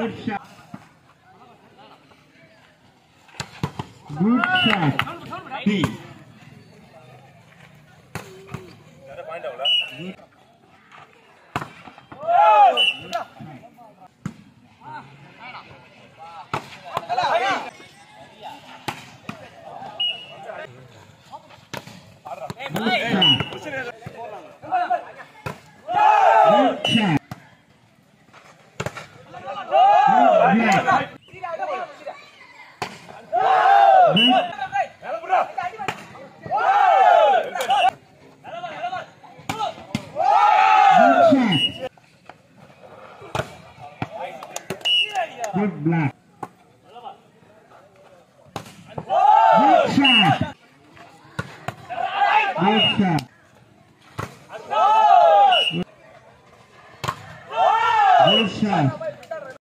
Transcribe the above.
Good shot. Good shot. T. Good. Good shot. Good block. Good shot. Good shot. Good shot.